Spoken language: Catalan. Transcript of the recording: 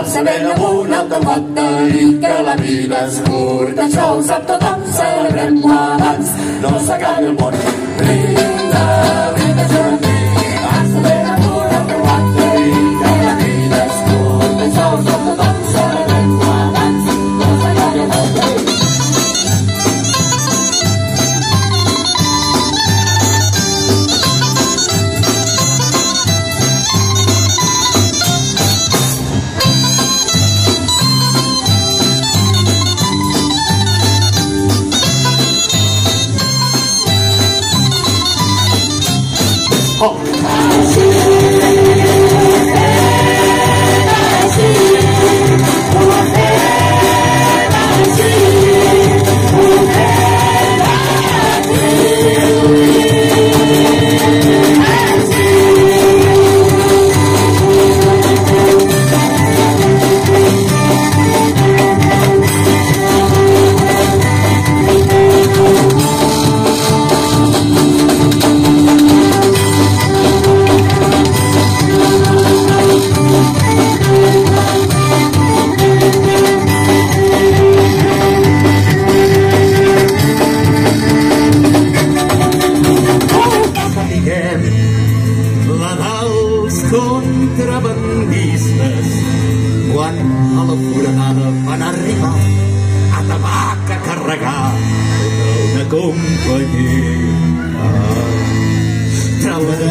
dia, observem amb un automòbil i que la vida és curta, això ho sap tothom, celebrem-ho abans, no s'acabi el món. Brinda, brindis un 好。Quan a la foradada van arribar a tabac a carregar tota una companyia. Lai.